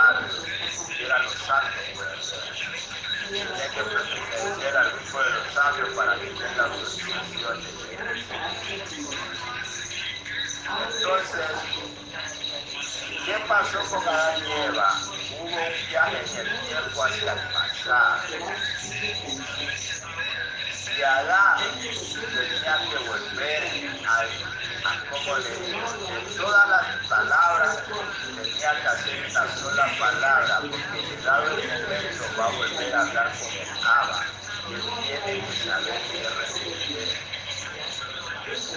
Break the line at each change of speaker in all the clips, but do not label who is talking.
sabios, era los santos. Tiene que pertenecer al grupo de los sabios para que tenga autorización Entonces, ¿qué pasó con Adán y Eva? Hubo un viaje en el tiempo hacia el pasado. Y Adán tenía que volver a, a como le en todas las palabras tenía que hacer sola palabra, porque llegado el momento va a volver a hablar con el Abba. Él tiene que saber. Es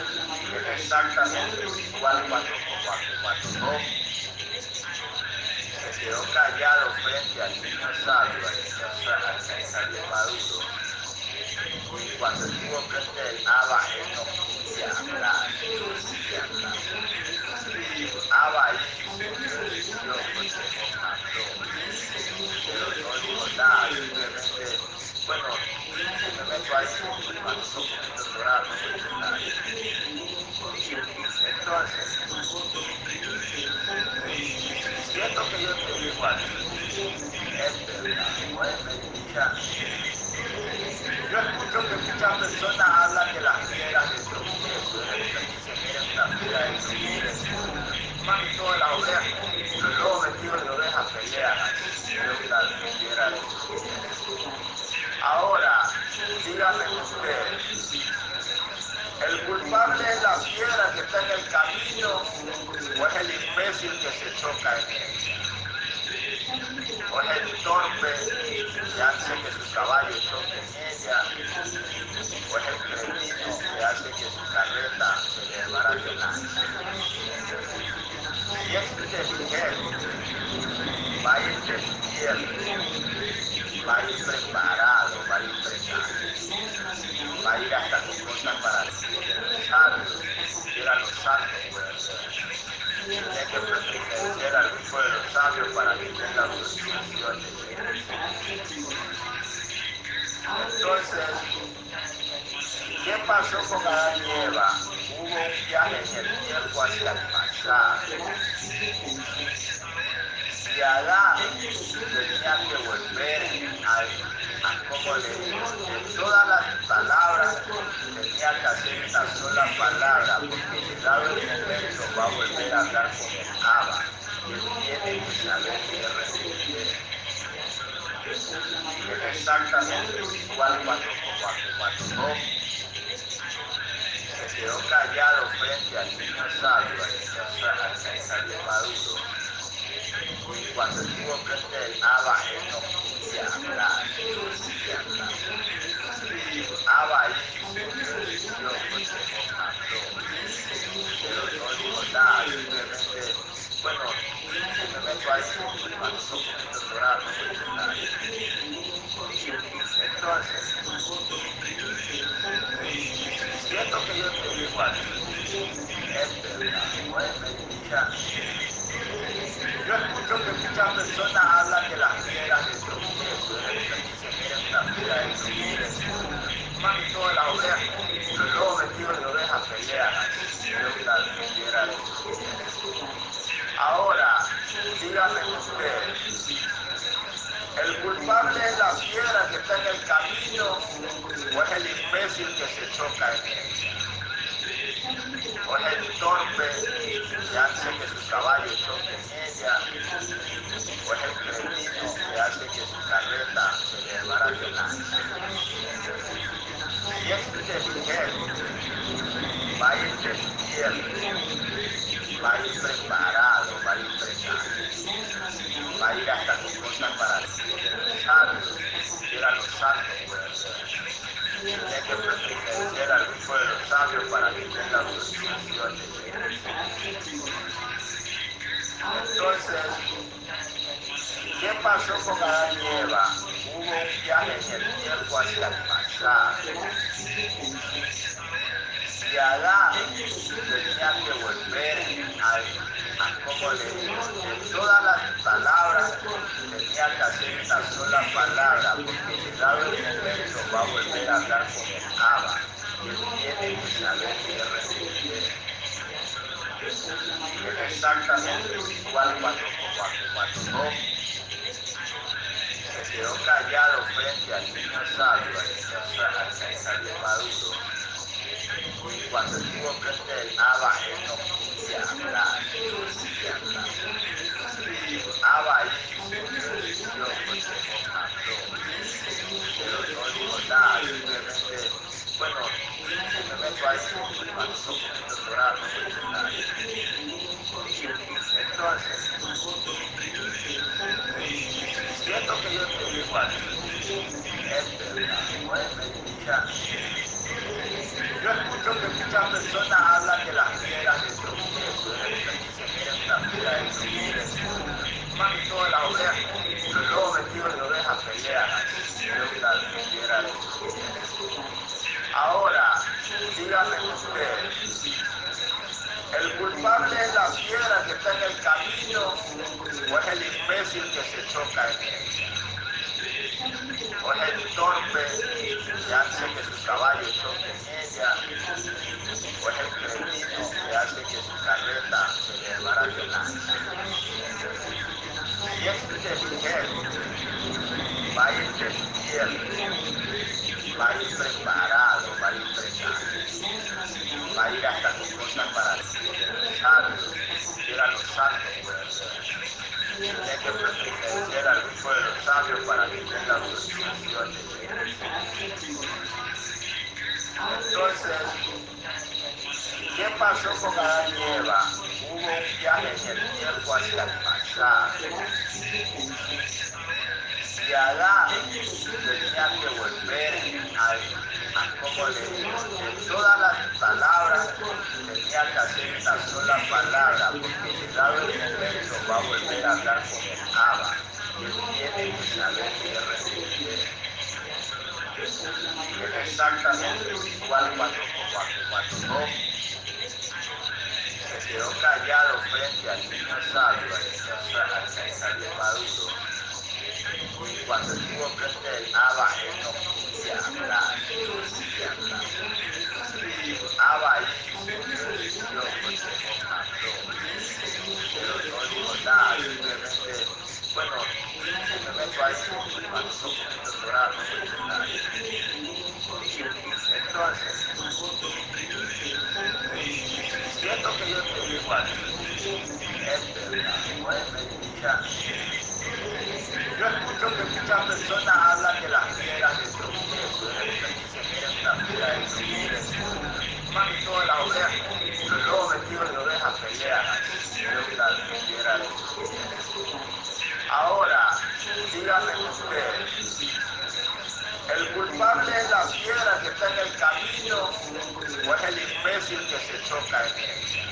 exactamente igual cuando, cuando, cuando no se quedó callado frente al niño sabio, al niño maduro y cuando estuvo frente del Abba, él no podía hablar, no podía hablar. Abba hizo Dios porque nos mandó, pero no dijo nada, simplemente, bueno, simplemente ahí cuando son poquitos orados, no dijo nada. Entonces, siento que yo te digo a ti, es verdad, no es mentira, yo escucho que muchas personas hablan de las piedras de tropiezo, de que dicen, miren una piedra de tropiezo, más todas las ovejas, los vestidos de ovejas pelean así, de una piedra de. Ahora, díganme ustedes, ¿el culpable es la piedra que está en el camino o es el imbécil que se choca en ella? Es el torpe que hace que su caballo choque en ella, es el cretino que hace que su carreta se le Si es inteligente, va a ir despierto, va a ir preparado, va a ir preparado, va a ir hasta con cosas para los sabios, era los santos, tiene que pertenecer al grupo sabios para que tenga autorización Entonces, ¿qué pasó con Adán y Eva? Hubo un viaje en el tiempo hacia el pasado. Y Adán tenía que volver a como le digo, todas las palabras tenía que hacer una sola palabra, porque llegado el momento va a volver a hablar con el Abba, y él tiene que saber qué responder. Exactamente igual cuando, cuando, cuando se quedó callado frente al niño sabio, al niño, maduro, y cuando estuvo frente del Abba, él no podía hablar, no podía hablar. Abba hizo mandó, pero no dijo nada, simplemente, bueno, Entonces, siento yo yo escucho que muchas o es el imbécil que se choca en ella? o es el torpe que hace que su caballo choque en ella, o es el cretino que hace que su carreta se le desbarate Si es inteligente, va a ir despierto, va a ir preparado, va a ir preparado, va a ir hasta con cosas para los sabios, era los santos, tiene que pertenecer al grupo de los sabios para que tenga autorización Entonces, ¿qué pasó con Adán y Eva? Hubo un viaje en el tiempo hacia el pasado. Y Adán tenía que volver a como le digo, en todas las palabras tenía que hacer una sola palabra, porque llegado el momento va a volver a hablar con el Abba, él tiene que saber qué responder. Es exactamente igual cuando cuando, cuando Job se quedó callado frente al niño sabio, al niño, al niño maduro, y cuando estuvo frente a él, Abba, él no quería hablar, no quería hablar. Abba ahí silenció porque no habló, pero no dijo nada, simplemente, bueno, si me meto ahí, cuando uno comienza a orar, no dice nada. Entonces, si esto que yo a ti es verdad o es mentira, yo escucho que muchas personas hablan de las piedras de tropiezo. Más y todas las ovejas, los de ovejas pelean miren una piedra de. Ahora, dígame usted, ¿el culpable es la piedra que está en el camino o es el imbécil que se choca en ella? ¿O es el torpe que hace que su caballo choque en ella? ¿O es el cretino que hace que su carreta se le desbarate en la Si es inteligente, va a ir despierto, va a ir preparado, va a ir precavido, va a ir hasta con cosas para sabios, siquiera los santos. Tiene que pertenecer al grupo de los sabios para que tenga de Entonces, ¿qué pasó con Adán y Eva? Hubo un viaje en el tiempo hacia el pasado Adán tenía que volver a, a como todas las palabras tenía que hacer una sola palabra, porque llegado el momento va a volver a hablar con el Abba, y tiene que exactamente igual cuando, se quedó callado frente al niño sabio, al niño, al maduro, cuando estuvo frente al Abba, él no hablar, no no habló, pero no bueno, no. Entonces, yo ti es verdad o es mentira, yo escucho que muchas personas hablan de las piedras de tropiezo, les dicen, miren una piedra de tropiezo. Más y todas las ovejas, los lobos vestidos de ovejas pelean así, miren una piedra de. Ahora, dígame usted, ¿el culpable es la piedra que está en el camino o es el imbécil que se choca en ella?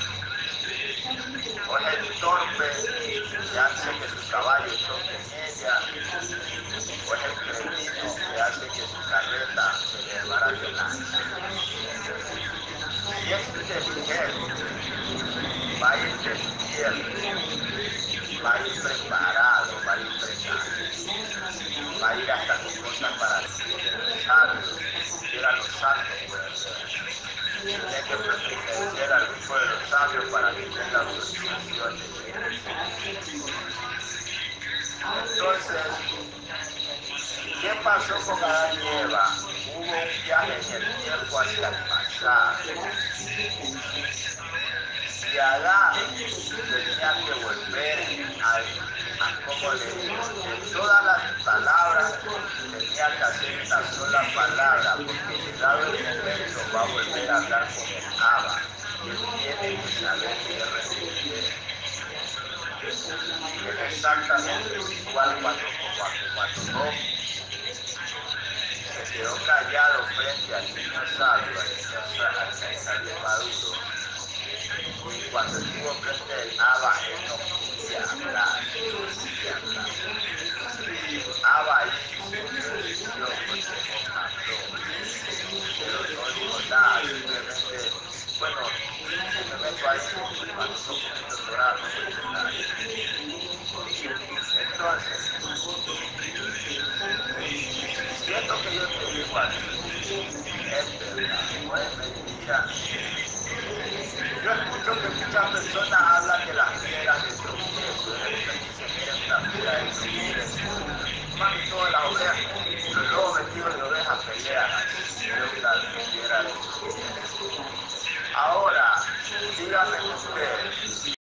¿O es el torpe que hace que su caballo choque en ella? ¿O es el cretino que hace que su carreta se le la Si es inteligente, va a ir despierto, va a ir preparado, va a ir precavido, va a ir hasta con cosas para sabios, siquiera los santos pueden. Tiene que pertenecer al grupo de los sabios para que tenga autorización de Entonces, ¿qué pasó con Adán y Eva? Hubo un viaje en el tiempo hacia el pasado y Adán tenía que volver a, a como todas las palabras tenía que hacer una sola palabra, porque llegado el momento va a volver a hablar con el Abba, tiene que saber responder. Es exactamente igual cuando, cuando, se quedó callado frente al niño sabio, al niño, sabio maduro, cuando estuvo frente al Abba, él no quería hablar, no quería hablar. Abba ahí silenció porque no habló, pero no dijo nada, simplemente, bueno, si me meto ahí, cuando uno comienza a orar, no dice nada. Entonces, si esto que yo te digo a ti es verdad o es mentira, Yo escucho que muchas personas hablan de las piedras de tropiezo. Más que todas las ovejas, los lobos vestidos de ovejas pelean. Ahora, díganme ustedes,